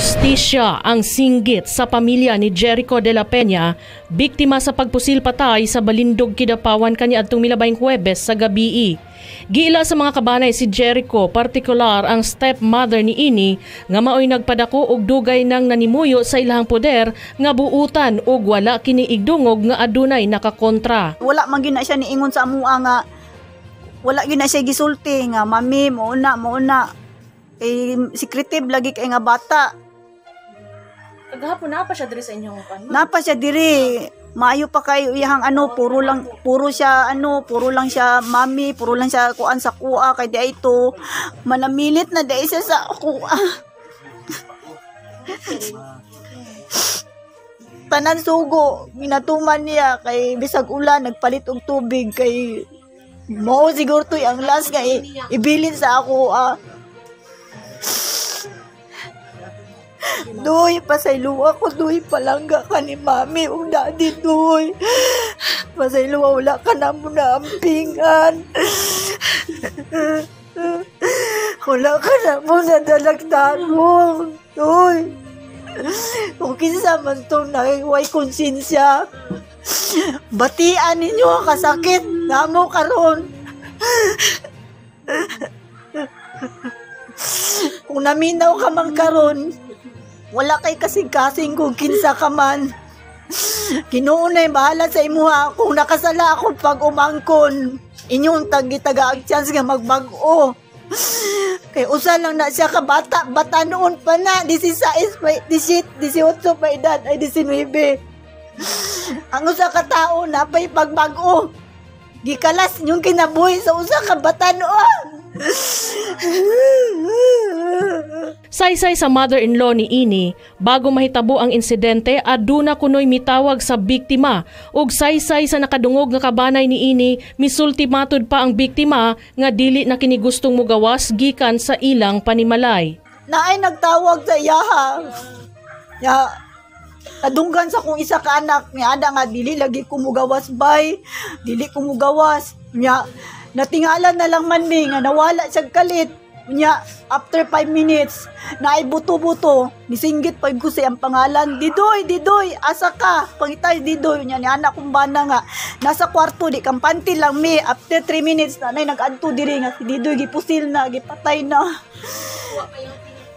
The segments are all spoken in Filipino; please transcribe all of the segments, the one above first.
Hustisya ang singgit sa pamilya ni Jericho de la Peña, biktima sa pagpusil patay sa Balindog Kidapawan kaniadtong milabayng Huwebes sa gabii. Giila sa mga kabanay si Jericho, partikular ang stepmother ni Ini nga maoy nagpadako og dugay nang nanimuyo sa ilahang poder nga buutan og wala kini igdungog nga adunay nakakontra. Wala man gyud na siya niingon sa amua nga wala gyud na siya gisulti nga mami mo na mo na eh, secretive lagi kay nga bata. Kagahapon na pa siya diri sa inyong ano? Napa siya diri. Maayo pa kayo iyang ano, puro lang puro siya ano, puro lang siya mami, puro lang siya kuan sa kuha kay di ito. Manamilit na di siya sa kuha. Tanan sugo, minatuman niya kay bisag ulan nagpalit og tubig kay mo siguro to ang last nga i- ibilin sa ako ah. Doy, pasayluwa ko, doy, palangga ka ni mami, ug daddy, doy. Pasayluwa, wala ka na mo na ampingan. wala ka na mo na dalagdagong, doy. Kung kinsa man to nakiway konsensya, batian ninyo ang kasakit namo karon. Kung naminaw ka man karon, wala kay kasing-kasing kung kinsa ka man. Kinuunay bahala sa imuha kung nakasala ako pag umangkon. Inyong tagi-taga ang chance nga magbag-o. Kay usa lang na siya ka bata, bata noon pa na, 16 pa, 18, 18 pa edad, ay 19. Ang usa ka tao na pa'y pagbag-o. Gikalas yung kinabuhi sa usa ka bata noon. Saysay sa mother-in-law ni Ini, bago mahitabo ang insidente, aduna kunoy mitawag sa biktima ug saysay sa nakadungog nga kabanay ni Ini, misulti matud pa ang biktima nga dili na kini gustong mugawas gikan sa ilang panimalay. na ay nagtawag sa iyaha. Ya, nadunggan sa kong isa ka anak, ni ada nga dili lagi kumugawas bay, dili kumugawas. Nya, natingala na lang man ni nga nawala siya kalit. Nya, after 5 minutes, na ay buto-buto, nisinggit pa ko ang pangalan, Didoy, Didoy, asa ka? Pangitay, Didoy, nya ni anak kong bana nga, nasa kwarto, di kampanti lang mi, after 3 minutes, nanay nag-anto diri nga, si Didoy, gipusil na, gipatay na.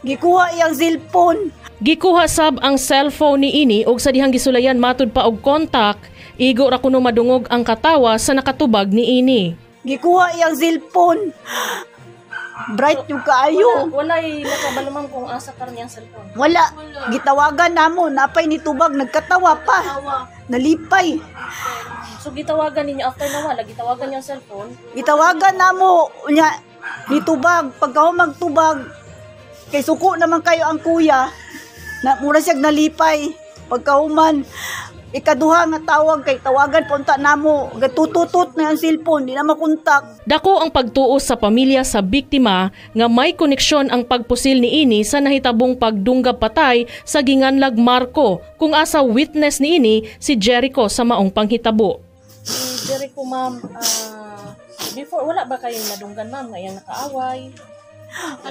Gikuha iyang cellphone. Gikuha sab ang cellphone ni Ini ug sa dihang gisulayan matud pa og kontak, igo ra kuno madungog ang katawa sa nakatubag ni Ini. Gikuha iyang cellphone. Bright yung kaayo. Walay nakabalamang kung asa ka niyang cellphone. Wala. Gitawagan namo. Napay ni tubag. Nagkatawa pa. Nalipay. So gitawagan ninyo after na wala, gitawagan niyo ang cellphone. Gitawagan namo. Nya, ni tubag. Pagka magtubag, kay suko naman kayo ang kuya. Na, mura siyag nalipay. Pagkahuman, ikaduha nga tawag kay tawagan punta namo gatututot na ang cellphone di na makontak Dako ang pagtuos sa pamilya sa biktima nga may koneksyon ang pagpusil ni Ini sa nahitabong pagdunggab patay sa ginganlag Marco kung asa witness ni Ini si Jericho sa maong panghitabo. Si Jericho ma'am, before wala ba kayong nadunggan ma'am nga iyang nakaaway?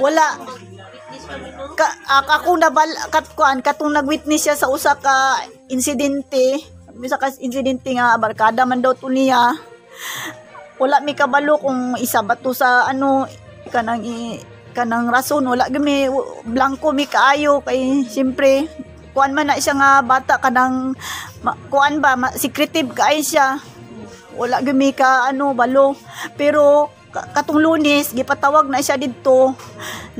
wala ka, ak- ako na bal kat kuan katong nagwitness siya sa usa ka insidente. Bisa ka insidente nga barkada man daw niya. Wala mi kabalo kung isa ba to sa ano kanang i, kanang rason. Wala gami blanco mi kaayo. Kay siyempre kuan man na siya nga bata kanang ma, kuan ba ma, secretive kaay siya. Wala gami ka ano balo. Pero ka- katong lunes gipatawag na siya didto.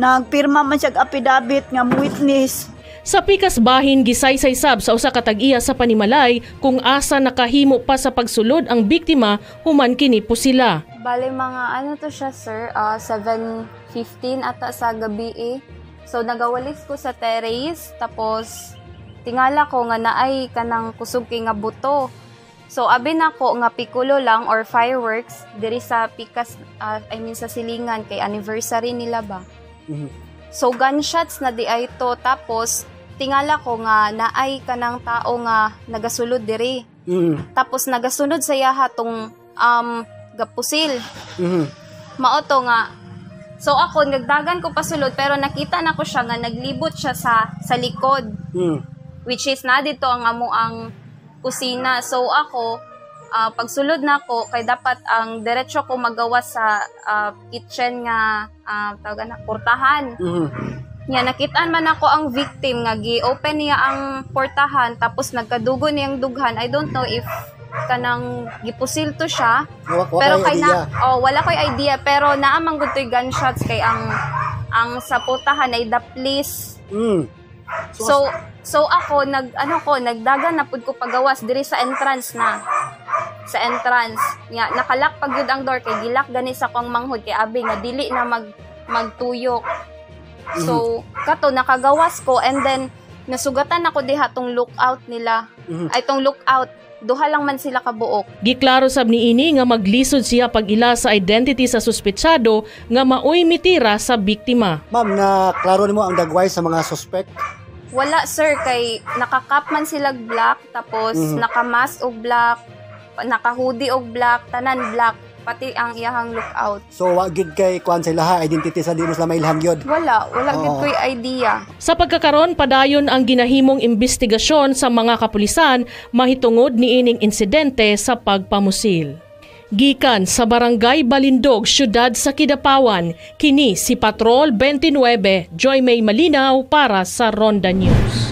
Nagpirma man siya affidavit nga witness Sa pikas bahin gisaysay sab sa usa ka tag-iya sa panimalay kung asa nakahimo pa sa pagsulod ang biktima human kini pusila. Bale mga ano to siya sir, ah, 7.15 ata sa gabi eh. So nagawalis ko sa terrace, tapos tingala ko nga naay kanang kusog kay nga buto. So abi na ko nga pikulo lang or fireworks diri sa pikas ah, I mean sa silingan kay anniversary nila ba. So gunshots na di ay to tapos tingala ko nga naay kanang tao nga nagasulod diri. Tapos nagasunod sa yaha tong um gapusil. Mao to nga So ako nagdagan ko pasulod pero nakita na ko siya nga naglibot siya sa sa likod Mm. which is na dito ang amo ang kusina. So ako ah, pagsulod na ko kay dapat ang diretso ko magawa sa ah, kitchen nga uh, tawag na portahan. Mhm. Nya nakitaan man ako ang victim nga gi-open niya ang portahan tapos nagkadugo niyang dughan. I don't know if kanang gipusil to siya. Wa- wa pero kay na oh wala koy idea pero naamang gud toy gunshots kay ang ang sa portahan ay the police Mm. So, so ako nag ano ko nagdagan na pud ko pagawas diri sa entrance na. Sa entrance. Nga nakalak pag ang door kay gilak gani sa kong manghud kay abi nga dili na mag magtuyok. So, kato nakagawas ko and then nasugatan ako diha tong lookout nila. Mhm. Ay tong lookout. Duha lang man sila kabuok. Giklaro sab ni ini nga maglisod siya pag-ila sa identity sa suspetsado nga maoy mitira sa biktima. Ma'am, na klaro nimo ang dagway sa mga suspect. Wala sir kay nakakap man sila black tapos Mhm. nakamask og black, naka-hoodie og black, tanan black pati ang iyahang lookout. So wa gid kay kuan sila ha identity sa di mo sila mailham gyud. Wala, wala gid Oo. ko'y idea. Sa pagkakaron padayon ang ginahimong investigasyon sa mga kapulisan mahitungod ni ining insidente sa pagpamusil. Gikan sa Barangay Balindog, Syudad sa Kidapawan, kini si Patrol 29, Joy May Malinaw para sa Ronda News.